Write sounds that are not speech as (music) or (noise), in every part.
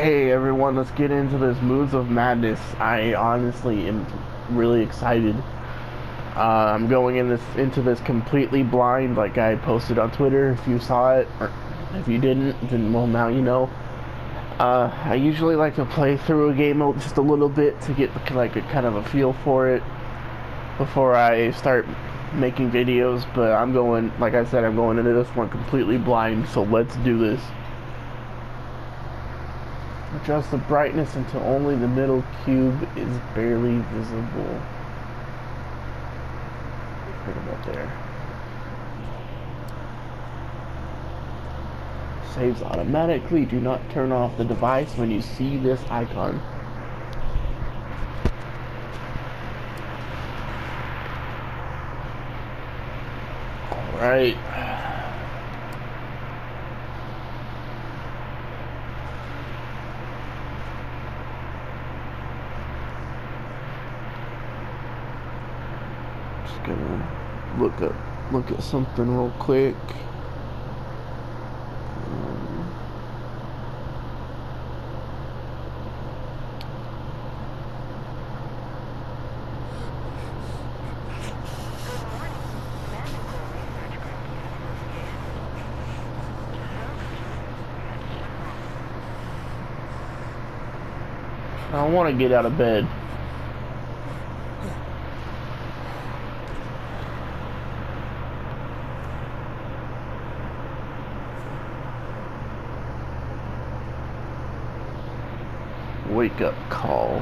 Hey everyone, let's get into this Moons of Madness. I honestly am really excited. Uh, I'm going in this into this completely blind, like I posted on Twitter. If you saw it, or if you didn't, then well now you know. Uh, I usually like to play through a game just a little bit to get like a kind of a feel for it before I start making videos. But I'm going, like I said, I'm going into this one completely blind. So let's do this. Adjust the brightness until only the middle cube is barely visible. Put it up there. Saves automatically. Do not turn off the device when you see this icon. Alright. Just gonna look up look at something real quick. I want to get out of bed. Wake up call.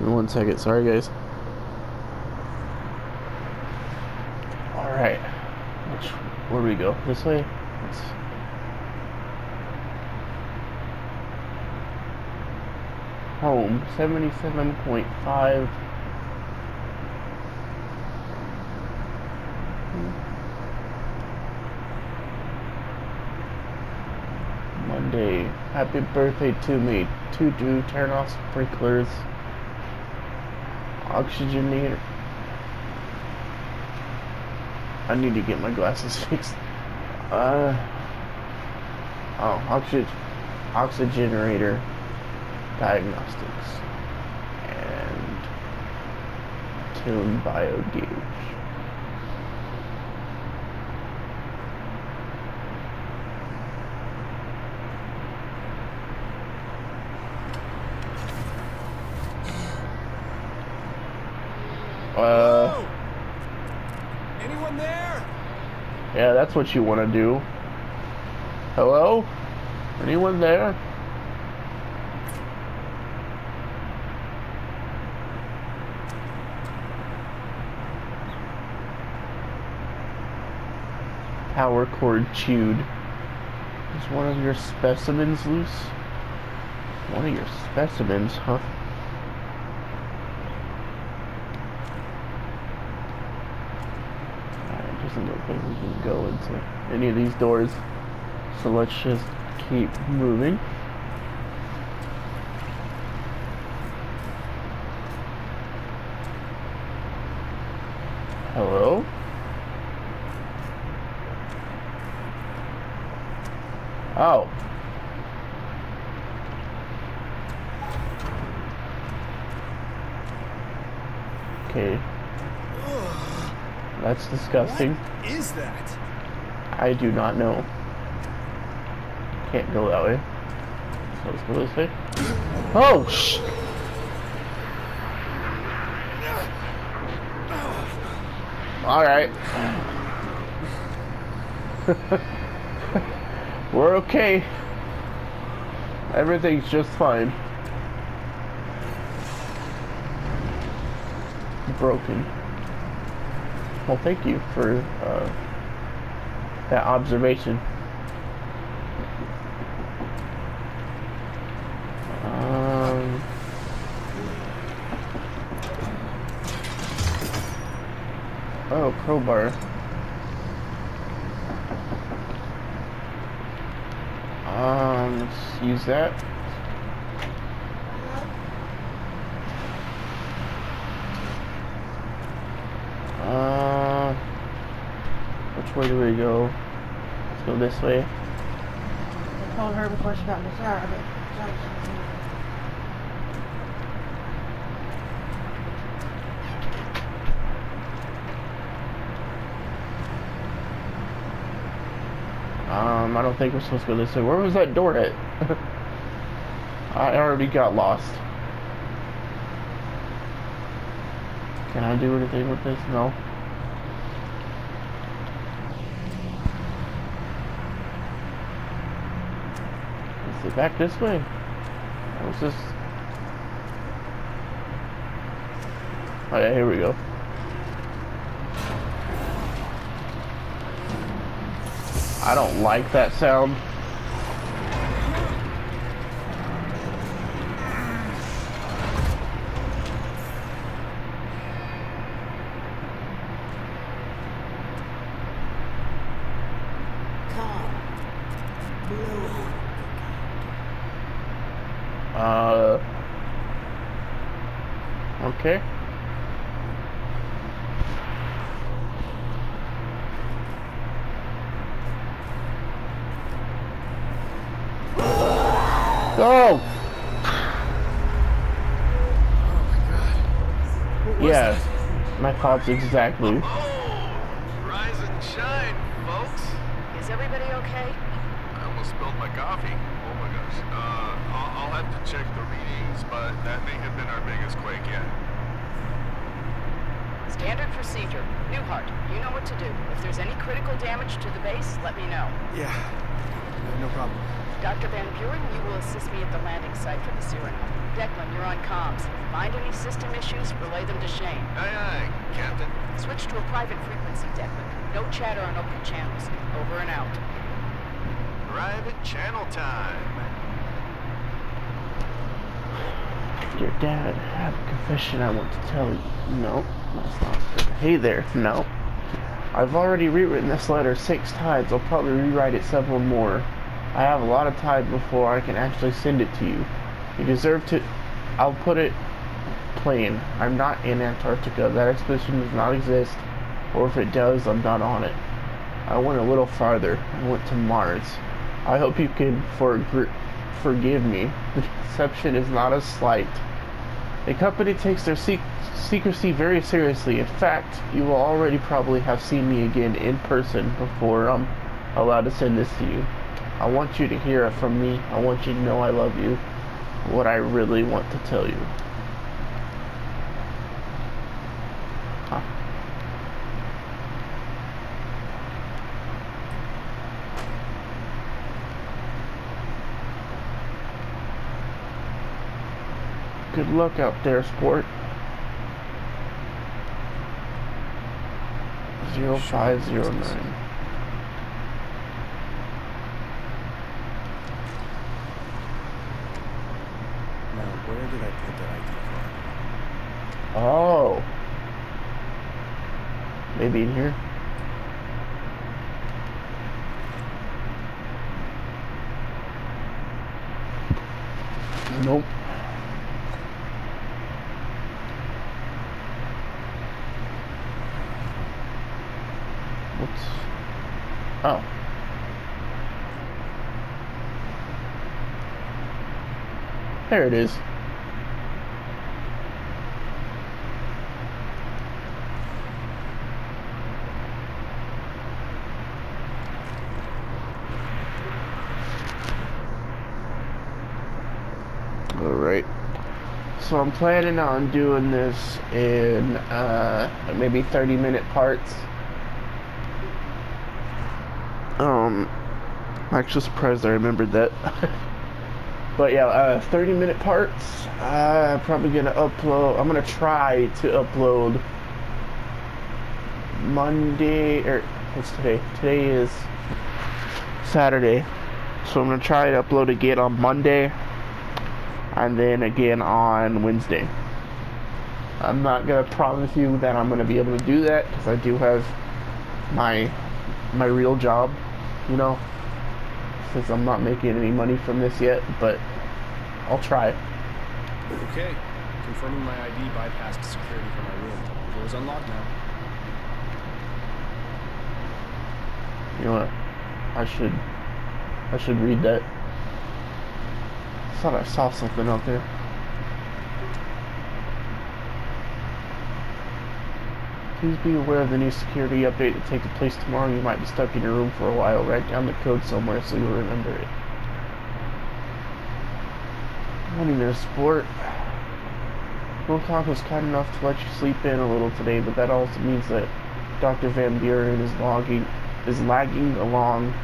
One second, sorry guys. Alright. Which where do we go? This way? Let's home. Seventy-seven point five. Monday. Happy birthday to me. To do turn off sprinklers. Oxygenator. I need to get my glasses (laughs) fixed. Uh. Oh, oxygen, oxygenator diagnostics and tune bio gauge. Uh? Anyone there? yeah, that's what you want to do. Hello? Anyone there? Power cord chewed. Is one of your specimens loose? One of your specimens, huh? Alright, doesn't look like we can go into any of these doors. So let's just keep moving. Hello? Oh. Okay. That's disgusting. What is that? I do not know. Can't go that way. So let's go this way. Oh, sh! Alright. (laughs) We're okay. Everything's just fine. Broken. Well, thank you for uh, that observation. Um, oh, crowbar. Um, let's use that. where do we go? This way. I told her before she got in the shower that Um, I don't think we're supposed to go this way. Where was that door at? (laughs) I already got lost. Can I do anything with this? No. Is it back this way? What's this? Oh yeah, here we go. I don't like that sound. Calm. Blue. Uh. Okay. Go! Yeah, my thoughts exactly. Oh, rise and shine, folks. Is everybody okay? I almost spilled my coffee. Oh my gosh. Uh, I'll, I'll have to check the readings, but that may have been our biggest quake yet. Standard procedure. Newman, you know what to do. If there's any critical damage to the base, let me know. Yeah, no problem. Dr. Van Buren, you will assist me at the landing site for the Cyrano. Declan, you're on comms. Find any system issues, relay them to Shane. Aye, aye, Captain. Switch to a private frequency, Declan. No chatter on open channels. Over and out. Private channel time. Your Dad, I have a confession I want to tell you. No, that's not good. Hey there, no. I've already rewritten this letter six times. I'll probably rewrite it several more. I have a lot of time before I can actually send it to you. You deserve to. I'll put it plain. I'm not in Antarctica. That expedition does not exist. Or if it does, I'm not on it. I went a little farther. I went to Mars. I hope you can for, forgive me. (laughs) The deception is not a slight. The company takes their sec- secrecy very seriously. In fact, you will already probably have seen me again in person before I'm allowed to send this to you. I want you to hear it from me. I want you to know I love you. What I really want to tell you. Good luck out there, sport. Zero five zero nine. Now, where did I put that ID card? Oh. Maybe in here. Nope. Oh. There it is. Alright. So I'm planning on doing this in uh, maybe 30 minute parts. Um, I'm actually surprised I remembered that. (laughs) but yeah, uh, 30 minute parts. Uh, probably gonna upload. I'm gonna try to upload Monday or what's today? Today is Saturday. So I'm gonna try to upload again on Monday and then again on Wednesday. I'm not gonna promise you that I'm gonna be able to do that because I do have my my real job, you know, since I'm not making any money from this yet, but I'll try. Okay. Confirming my ID bypassed security for my room. Door's unlocked now. You know what? I should I should read that. Thought I saw something out there. Please be aware of the new security update that takes place tomorrow. You might be stuck in your room for a while. Write down the code somewhere so you'll remember it. Winning their sport. Wilcox was kind enough to let you sleep in a little today, but that also means that Dr. Van Buren is logging is lagging along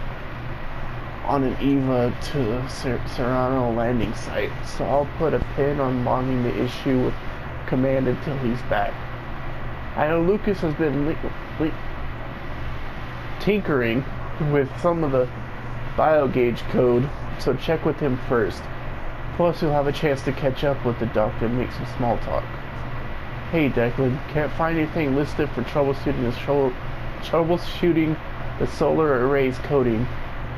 on an EVA to Ser Serrano landing site. So I'll put a pin on logging the issue with command until he's back. I know Lucas has been tinkering with some of the biogauge code, so check with him first. Plus, you'll have a chance to catch up with the doctor and make some small talk. Hey, Declan, can't find anything listed for troubleshooting the troubleshooting the solar array's coding.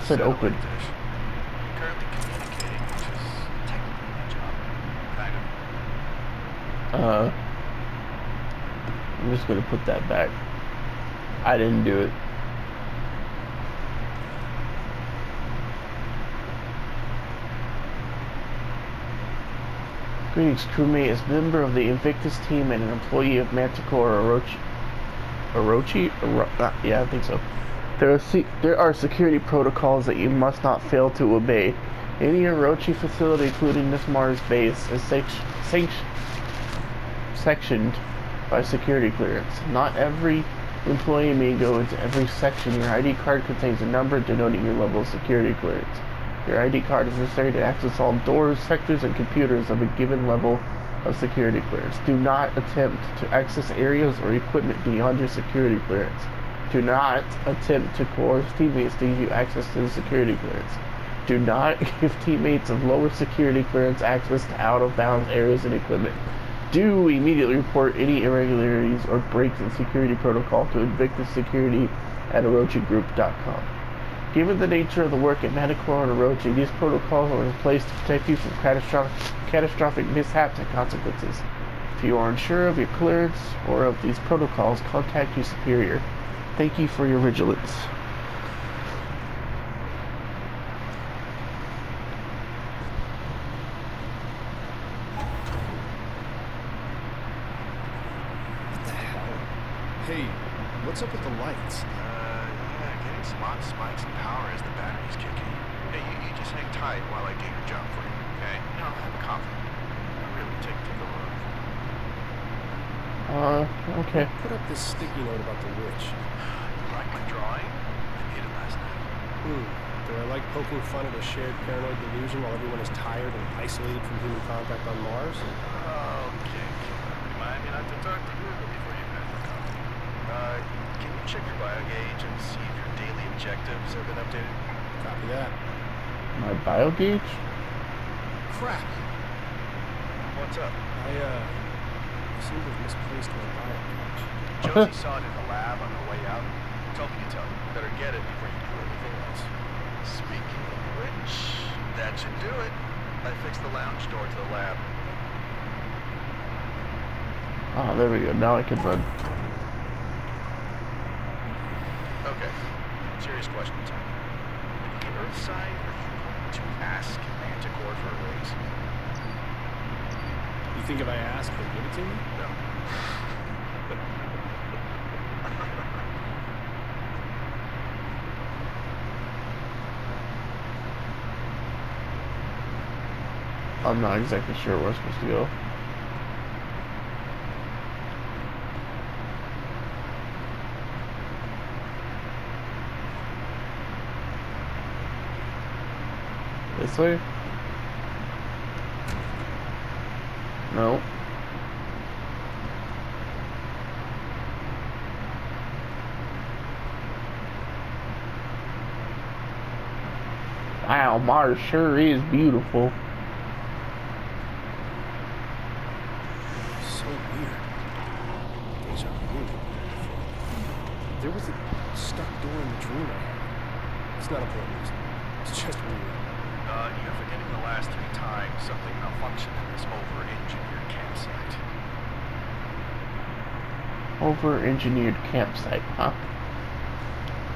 said open. Uh, I'm just gonna put that back. I didn't do it. Greetings, crewmate. As member of the Invictus team and an employee of Manticore Orochi. Orochi? Oro uh, yeah, I think so. There are, there are security protocols that you must not fail to obey. Any Orochi facility, including this Mars base, is sectioned by security clearance. Not every employee may go into every section. Your ID card contains a number denoting your level of security clearance. Your ID card is necessary to access all doors, sectors, and computers of a given level of security clearance. Do not attempt to access areas or equipment beyond your security clearance. Do not attempt to coerce teammates to give you access to the security clearance. Do not (laughs) give teammates of lower security clearance access to out-of-bounds areas and equipment. Do immediately report any irregularities or breaks in security protocol to Invictus Security at. Given the nature of the work at Manticore and Orochi, these protocols are in place to protect you from catastrophic, catastrophic mishaps and consequences. If you are unsure of your clearance or of these protocols, contact your superior. Thank you for your vigilance. Hey, what's up with the lights? Uh, yeah, getting some odd spikes in power as the batteries kick in. Hey, you, you just hang tight while I do your job for you, okay? You know, have a coffee. really take, take a look. Uh, okay. Put up this sticky note about the witch like my drawing? I made it last night. Hmm. Do I like poking fun at a shared paranoid delusion while everyone is tired and isolated from human contact on Mars? Okay. Remind me not to talk to you before you have the coffee. Uh, can you check your bio gauge and see if your daily objectives have been updated? Copy that. My bio gauge? Crap. What's up? I, uh, seem to have misplaced my bio gauge. Josie (laughs) saw it in the lab on the way out told me to tell you. Better get it before you do anything else. Speaking of which, that should do it. I fixed the lounge door to the lab. Ah, oh, there we go. Now I can run. Okay. Serious question time. The Earthside, are you going to ask Manticore for a raise? You think if I ask, they'll give it to me? No. I'm not exactly sure where I'm supposed to go. This way? No. Wow, Mars sure is beautiful. Campsite, huh?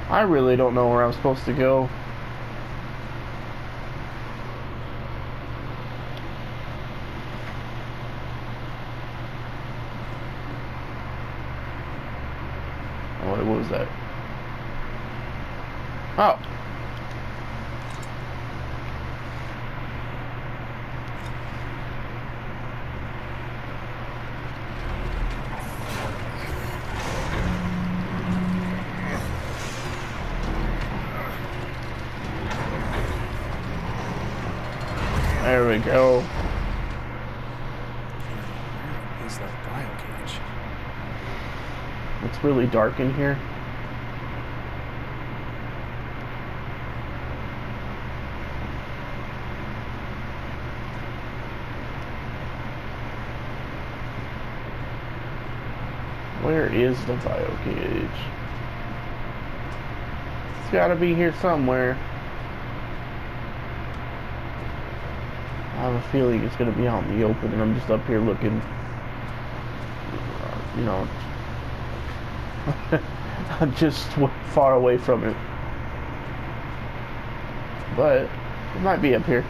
I really don't know where I'm supposed to go. Oh, what was that? Oh. There we go. Is that bio gauge? It's really dark in here. Where is the bio gauge? It's gotta be here somewhere. I have a feeling it's gonna be out in the open and I'm just up here looking, you know, (laughs) I'm just far away from it. But it might be up here.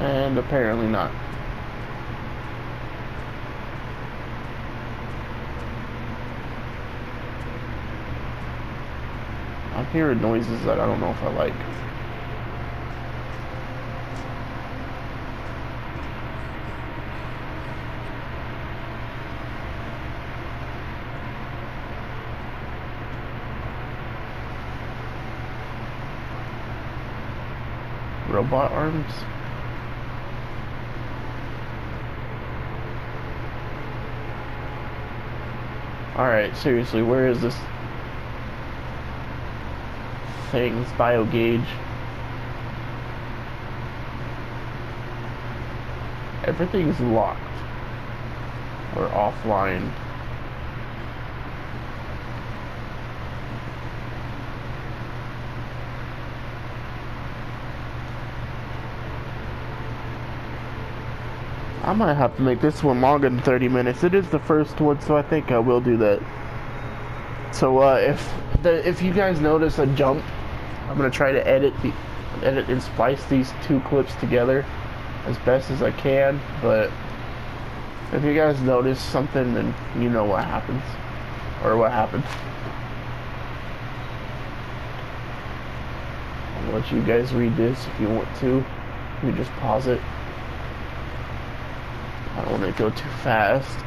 And apparently not. I'm hearing noises that I don't know if I like. Robot arms? Alright, seriously, where is this thing's bio gauge? Everything's locked. Or offline. I might have to make this one longer than 30 minutes. It is the first one, so I think I will do that. So uh, if the, if you guys notice a jump, I'm gonna try to edit the edit and splice these two clips together as best as I can. But if you guys notice something, then you know what happens or what happened. I'll let you guys read this if you want to. You just pause it. I don't want to go too fast.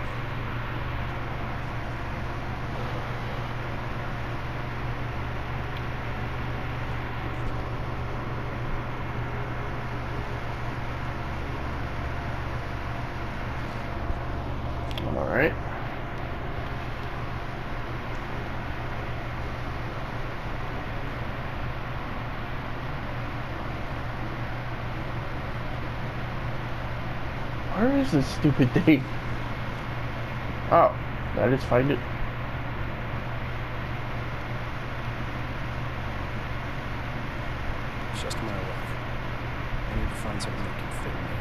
All right. Where is this stupid thing? Oh, did I just find it? It's just a matter of. I need to find something that can fit in there.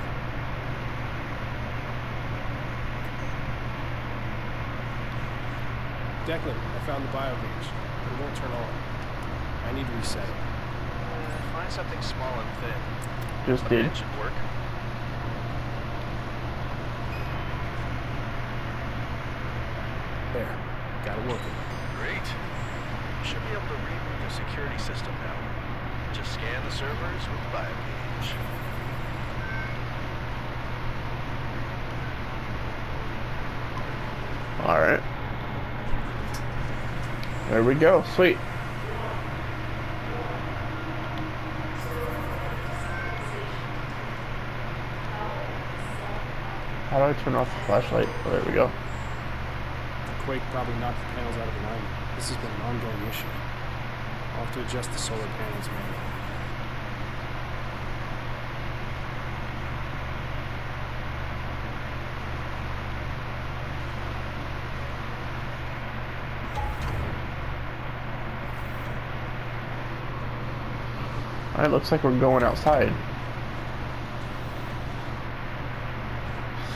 Declan, I found the bio gauge, but it won't turn on. I need to reset it. Uh, find something small and thin. Just A did. bit should work. There, got it working. Great. You should be able to reboot the security system now. Just scan the servers with the biogauge. All right. There we go. Sweet. How do I turn off the flashlight? Oh, there we go. Quake probably knocked the panels out of alignment. This has been an ongoing issue. I'll have to adjust the solar panels manually. Alright, looks like we're going outside.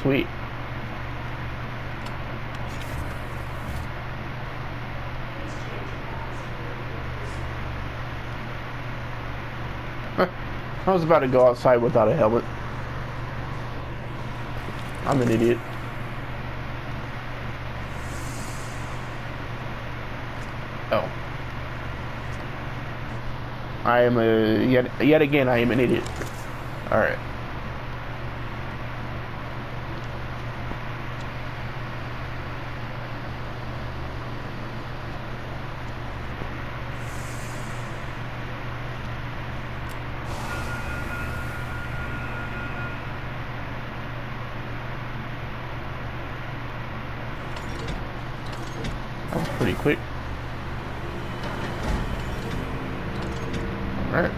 Sweet. I was about to go outside without a helmet. I'm an idiot. Oh. I am a yet yet again I am an idiot. All pretty quick. All right.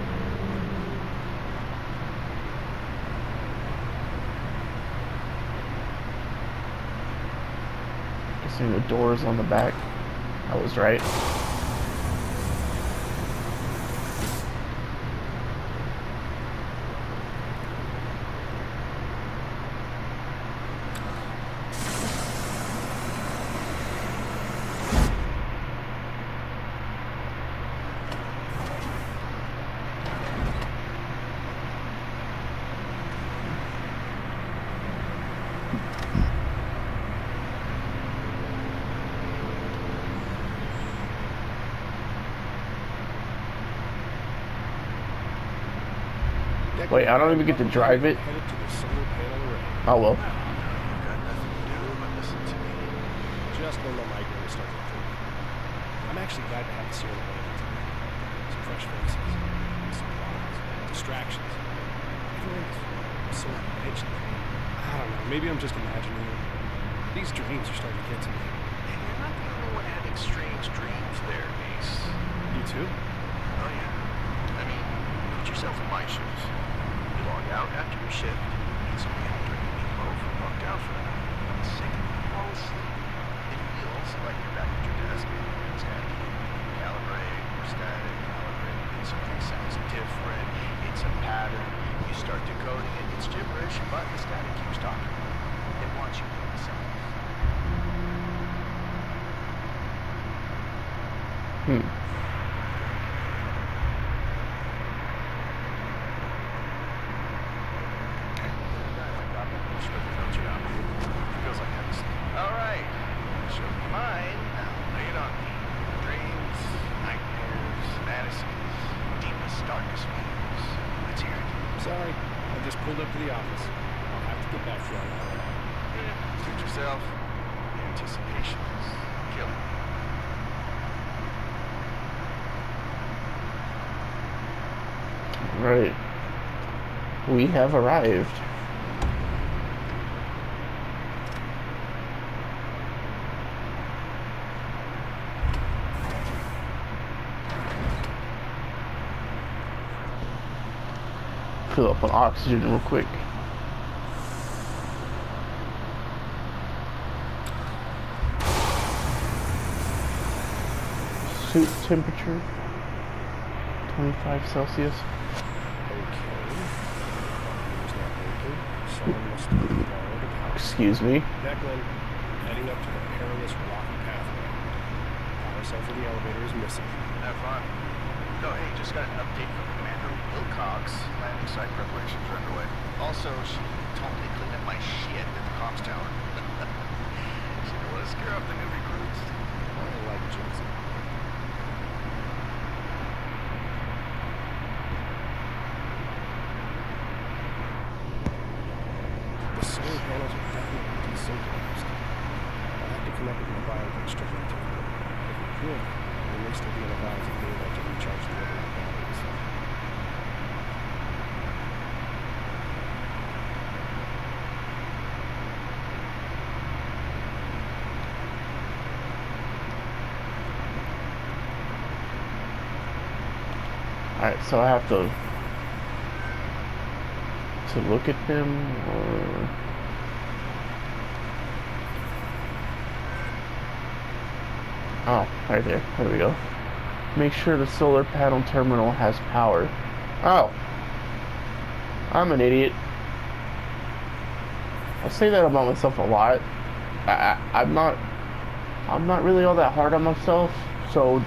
Guessing the doors on the back. I was right. Declan, Wait, I don't even get to drive it? Headed to the solar. Oh well. To do but listen to. Just when my migraine was starting to creep. I'm actually glad to have the Sierra landing today. Some fresh faces, some problems, distractions. Everyone's so edged. I don't know. Maybe I'm just imagining it. These dreams are starting to get to me. And you're not the only one having strange dreams there, Ace. You too? Oh, yeah. I mean, put yourself in my shoes. You out after your shift, eat some ham turkey meatloaf, and walked out for the night. I'm sick and you fall asleep. It feels like you're back at your desk and static. Calibrate, or static, calibrate. Something sounds different. It's a pattern. You start decoding it. It's gibberish, but the static keeps talking. It wants you to listen. Hmm. All right, show me mine. Now lay it on me. Dreams, nightmares, fantasies, deepest, darkest fears. Let's hear it. Sorry. I just pulled up to the office. I'll have to get back to you on that. Suit yourself. Anticipation is killing. Right. We have arrived. Fill up on oxygen real quick. Suit temperature 25 Celsius. Okay. Computer's not working. Someone must have borrowed a power. Excuse me. Declan, heading up to the perilous rocky pathway. Power cell for the elevator is missing. Have fun. No, hey, just got an update from Commander Wilcox. Landing site preparations are underway. Also, she told me to clean up my shit at the comms tower. (laughs) she didn't want to scare off the new recruits. I like Josie. The solar panels are definitely desynchronized. I'll have to connect with my biobridge to rotate them. If we could, we may still be in a vibe of being able to recharge the other batteries. Alright, so I have to to look at them or Oh, right there. There we go. Make sure the solar panel terminal has power. Oh. I'm an idiot. I say that about myself a lot. I, I, I'm not I'm not really all that hard on myself, so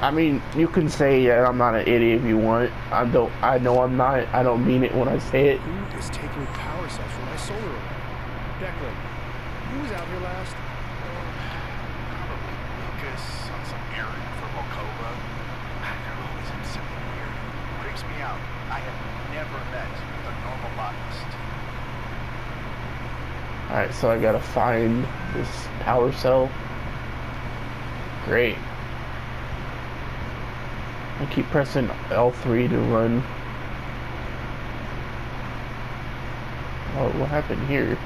I mean, you can say that I'm not an idiot if you want. I don't. I know I'm not. I don't mean it when I say it. Who is taking power cells from my solar array? Declan, who was out here last? Probably Lucas on some errand for Volkova. They're always in something weird. Creeps me out. I have never met a normal botanist. All right, so I gotta find this power cell. Great. I keep pressing L3 to run. Oh, what happened here?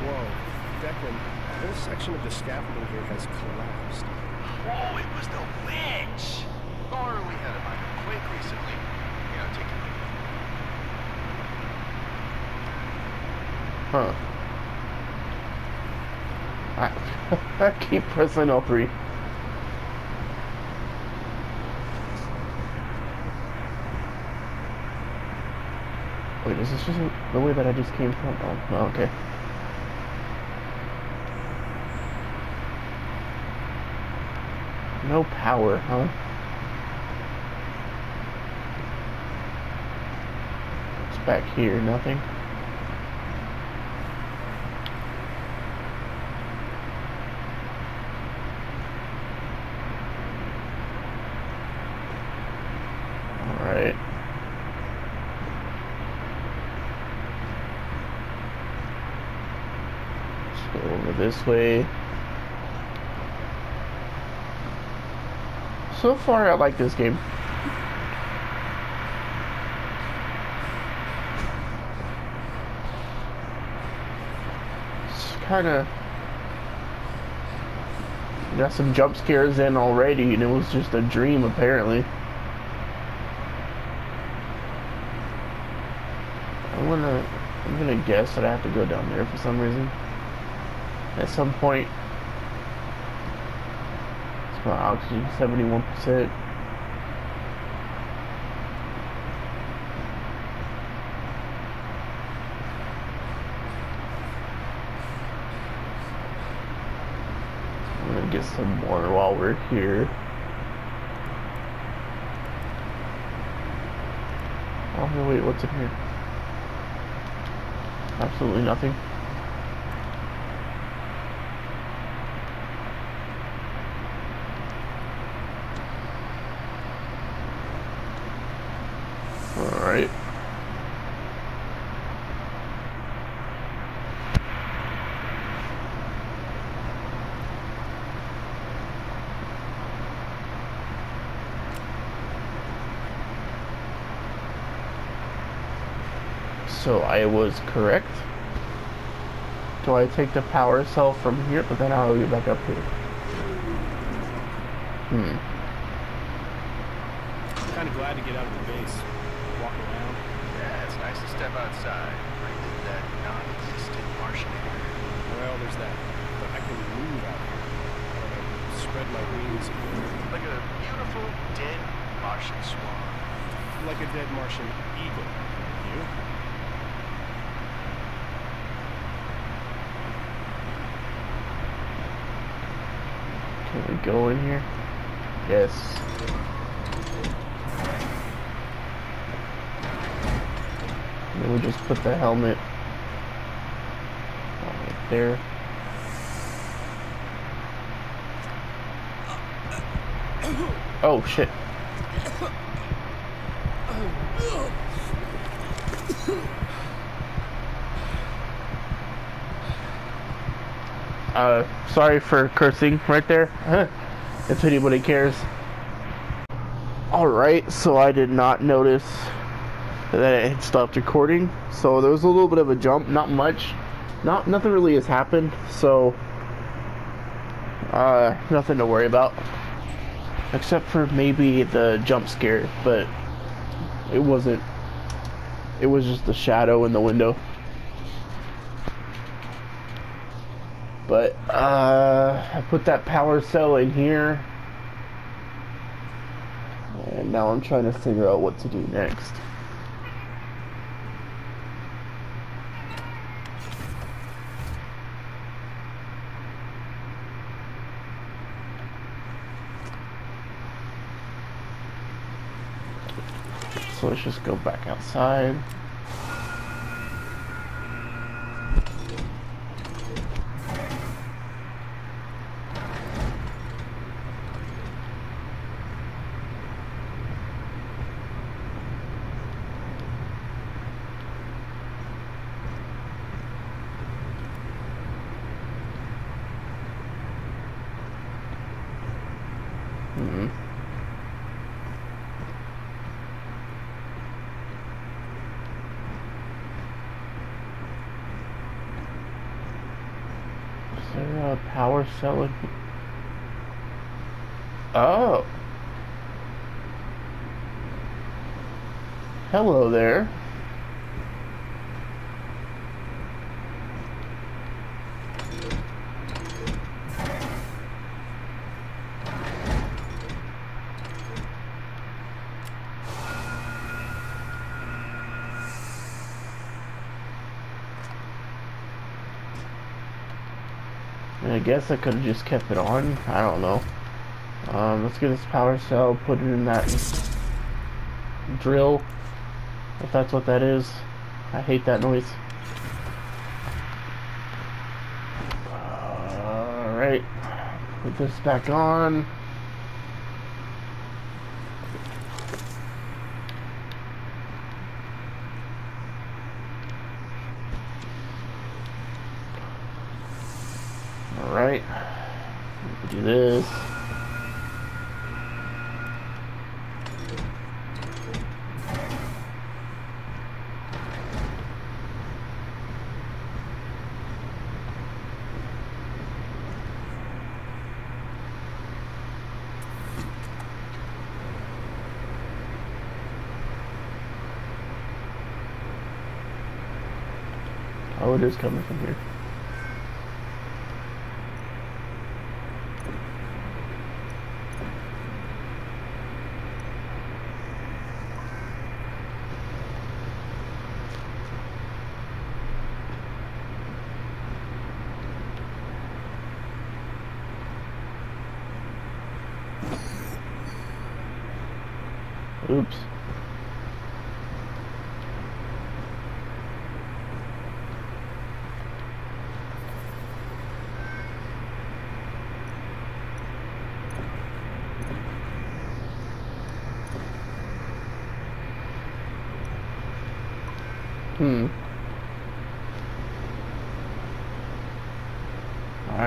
Whoa, Declan, a whole section of the scaffolding here has collapsed. Oh, it was the witch! Or we had a minor quake recently. You know, take it like Huh. I, (laughs) I keep pressing L3. Wait, is this just the way that I just came from? Oh, okay. No power, huh? It's back here, nothing. Alright. Let's go over this way. So far, I like this game. It's kind of got some jump scares in already, and it was just a dream apparently. I'm gonna, I'm gonna guess that I have to go down there for some reason. At some point. It's my oxygen, 71%. I'm gonna get some more while we're here. Oh, wait, what's in here? Absolutely nothing. Alright. So I was correct. Do I take the power cell from here? But then I'll get back up here. Hmm. I'm kind of glad to get out of the base, walk around. Yeah, it's nice to step outside. Breathe in that non-existent Martian air. Well, there's that. But I can move out here. I spread my wings, Like a beautiful, dead Martian swan. like a dead Martian eagle. You? Can go in here? Yes. And then we just put the helmet right there. Oh shit. Uh, sorry for cursing right there. if anybody cares. Alright, so I did not notice that it had stopped recording. So there was a little bit of a jump, not much. Not nothing really has happened, so uh nothing to worry about. except for maybe the jump scare, but it wasn't. It was just the shadow in the window. But uh, I put that power cell in here, and now I'm trying to figure out what to do next. So let's just go back outside. Is there a power cell in here? Oh. Hello there. Guess I could have just kept it on. I don't know. Um, let's get this power cell, put it in that drill, if that's what that is. I hate that noise. Alright, put this back on. Alright, do this. Oh, it is coming from here. Oops. Hmm.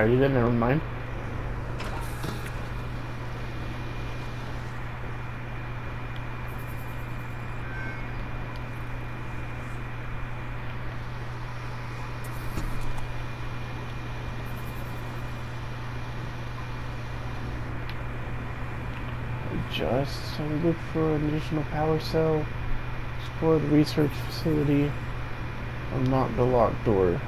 Alrighty then, never mind. Just so look for an additional power cell. Explore the research facility. Unlock the locked door.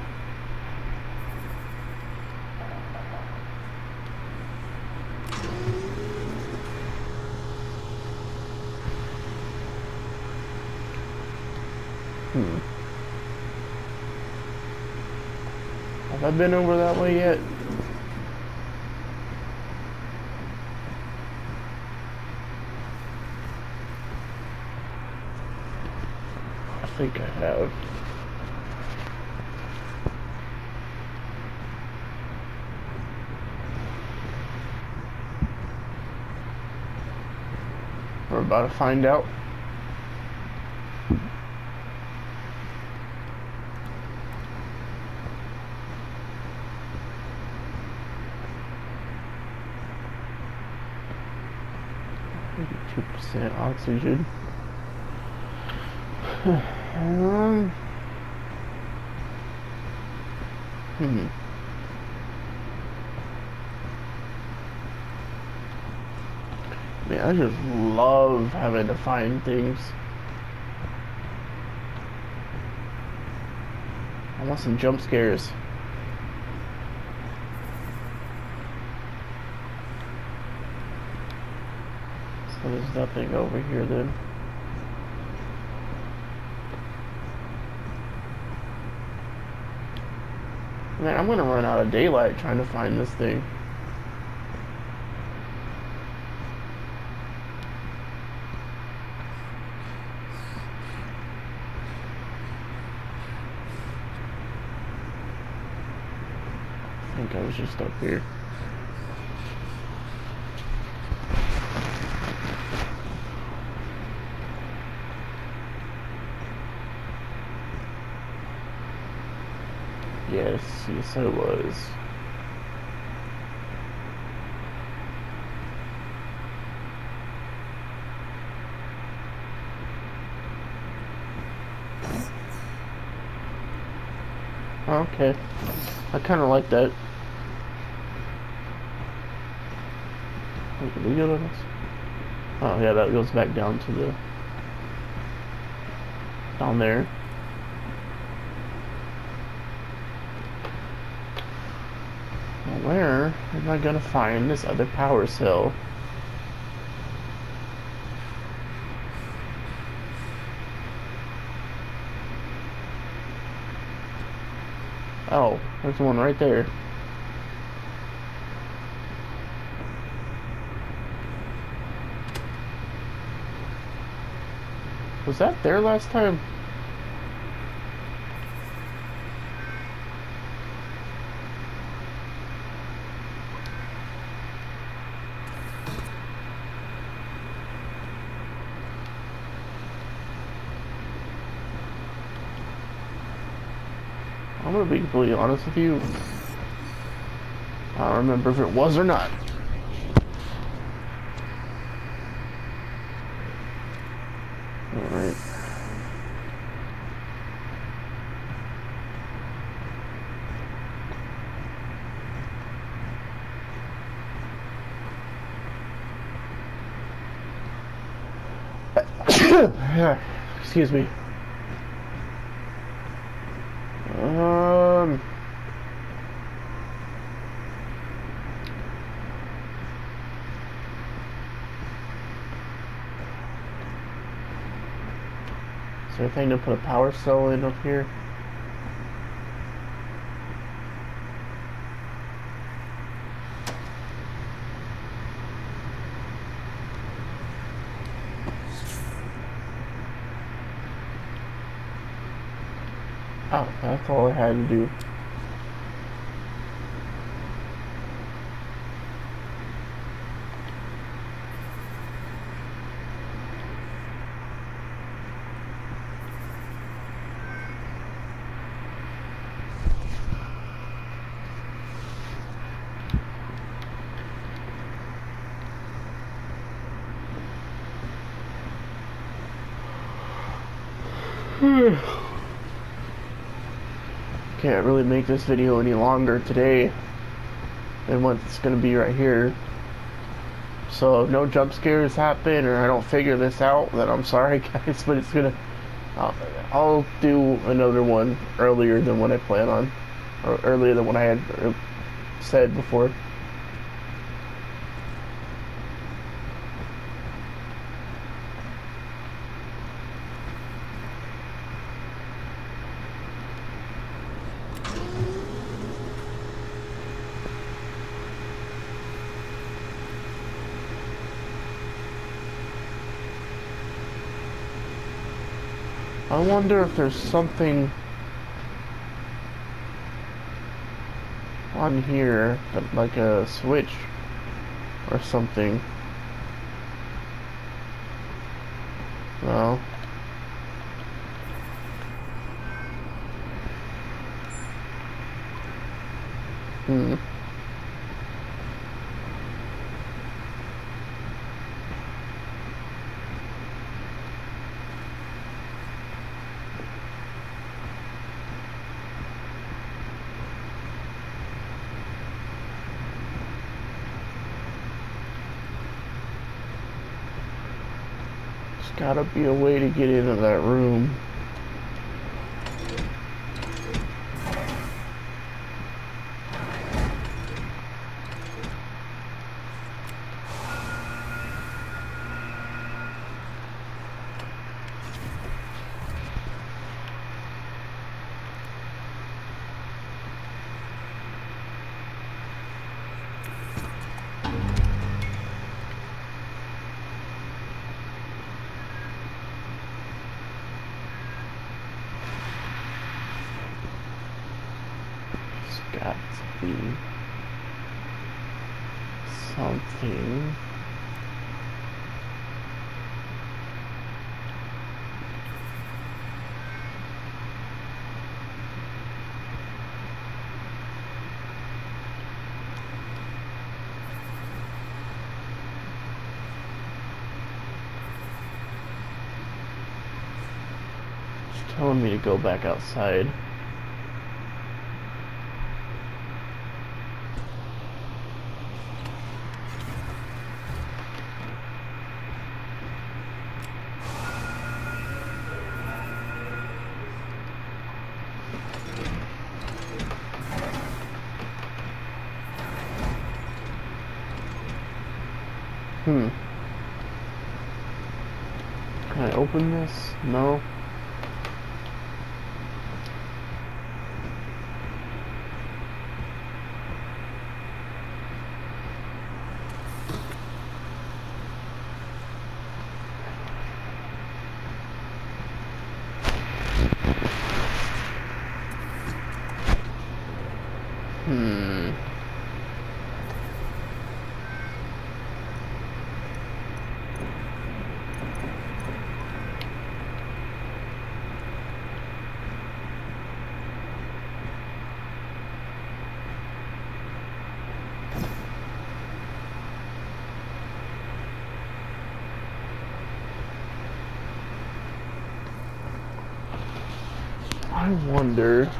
Hmm. Have I been over that way yet? I think I have. We're about to find out. Two percent oxygen. um. (sighs) Hmm. Man, I just love having to find things. I want some jump scares. So there's nothing over here then. Man, I'm gonna run out of daylight trying to find this thing. I think I was just up here. Yes, yes I was. Okay. I kind of like that. Did we go to this? Oh yeah, that goes back down to the... Down there. Now where am I gonna find this other power cell? Oh, there's one right there. Was that there last time? Be completely honest with you. I don't remember if it was or not. Alright. (coughs) Excuse me. Um. Is there anything to put a power cell in up here? Oh, that's all I had to do. Can't really make this video any longer today than what's gonna be right here. So if no jump scares happen or I don't figure this out, then I'm sorry (laughs) guys, but it's gonna I'll, I'll do another one earlier than what I plan on, or earlier than what I had uh, said before. I wonder if there's something on here, like a switch or something. No. Hmm. Gotta be a way to get into that room. It's got to be something. It's telling me to go back outside. Hmm. Can I open this? No. Hmm. I wonder.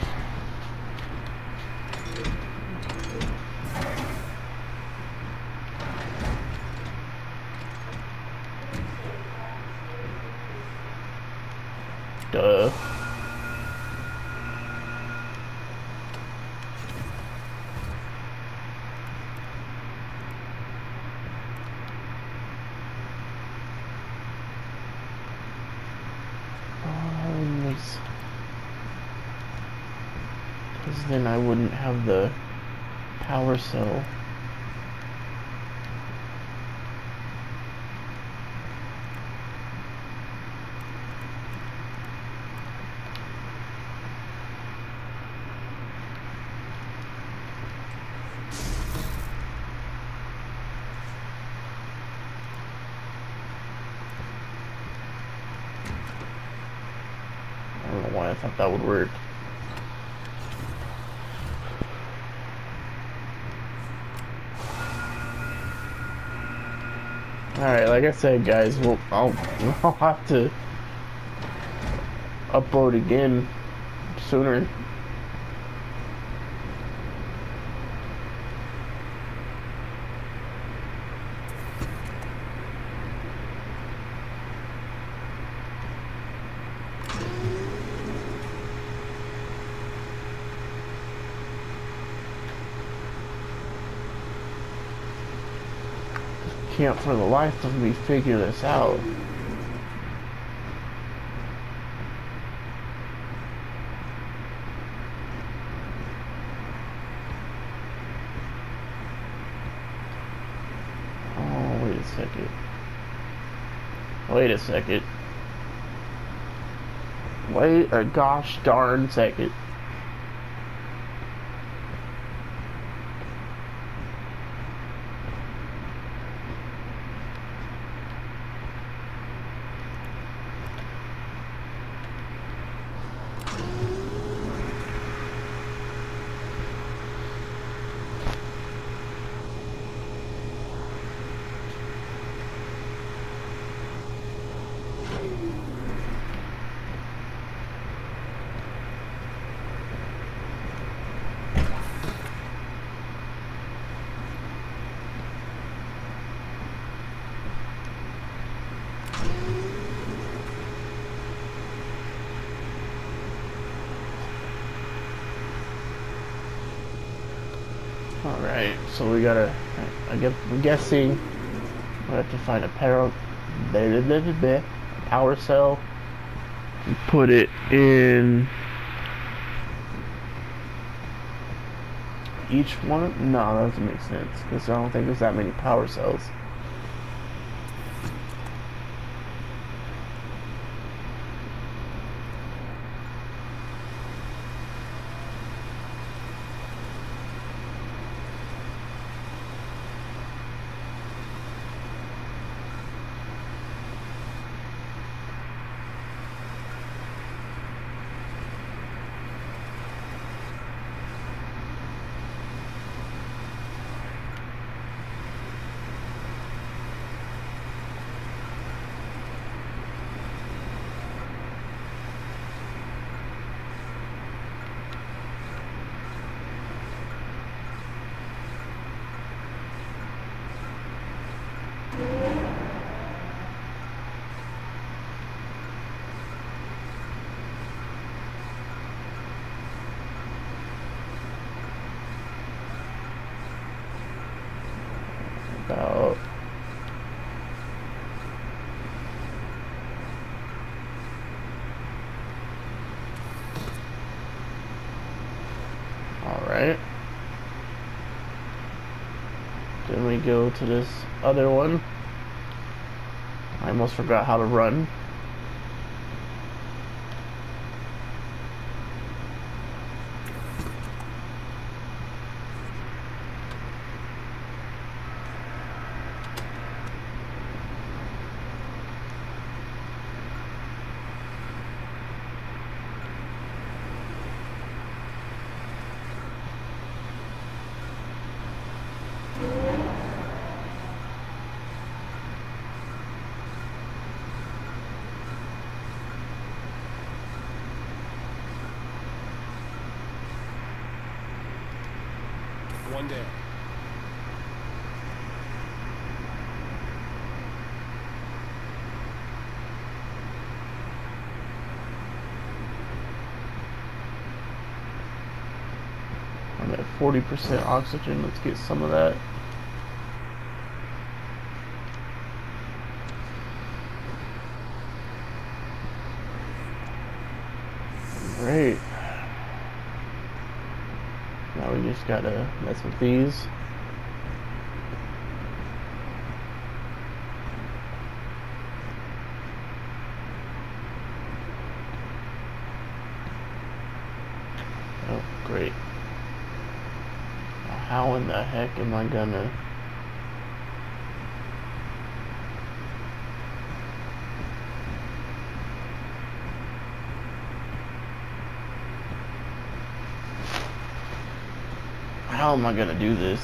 Duh. Um, because then I wouldn't have the power cell. I don't know why I thought that would work. Alright, like I said, guys, we'll, I'll, (laughs) I'll have to upload again sooner. Can't for the life of me figure this out. Oh, wait a second. Wait a second. Wait a gosh darn second. Gotta, I guess, I'm guessing we have to find a power, power cell, put it in each one. No, that doesn't make sense, because I don't think there's that many power cells. About Alright. Then we go to this other one. I almost forgot how to run. 40% oxygen. Let's get some of that. Great. Now we just gotta mess with these. Oh, great. Now How in the heck am I gonna... How am I gonna do this?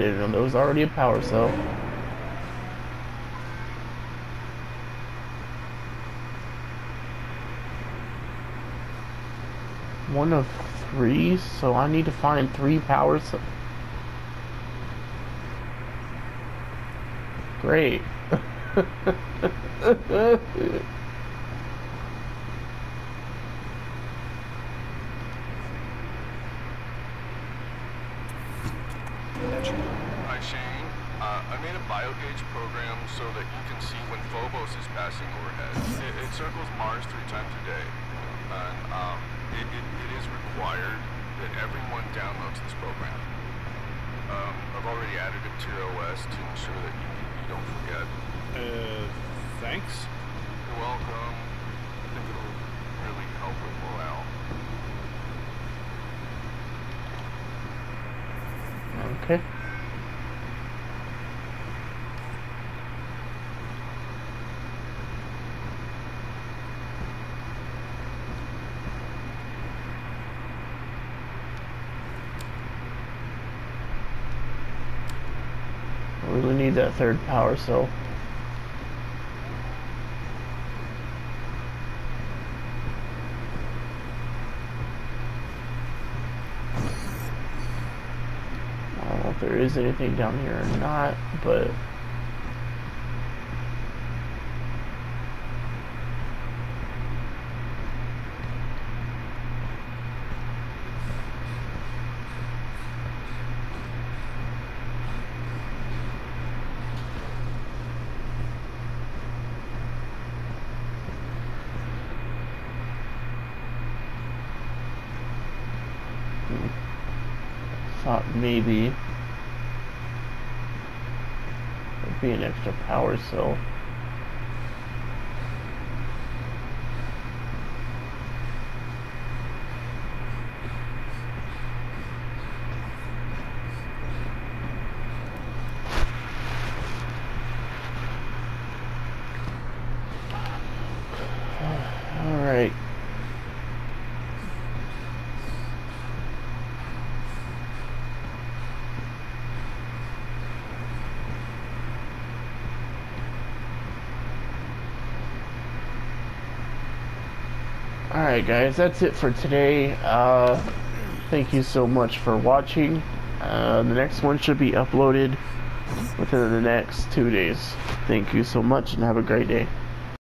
Didn't know there was already a power cell. One of three, so I need to find three power cells. Great. (laughs) That's your Hi, Shane. Uh, made a biogauge program so that you can see when Phobos is passing overhead. It, it circles Mars three times a day. And um, it, it, it is required that everyone downloads this program. Um, I've already added it to your OS to ensure that you, you don't forget. Uh, thanks. You're welcome. I think it'll really help with morale. Okay. I really need that third power cell. I don't know if there is anything down here or not, but thought maybe there'd be an extra power cell. All right. Alright guys, that's it for today. Uh, thank you so much for watching. Uh, the next one should be uploaded within the next two days. Thank you so much and have a great day.